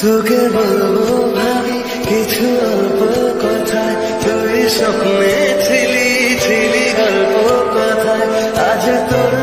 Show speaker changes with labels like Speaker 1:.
Speaker 1: তোকে বলব ভাবি কিছু অল্প কথায় তুই স্বপ্নে ছিলি ছিলি গল্প কথায় আজ তোর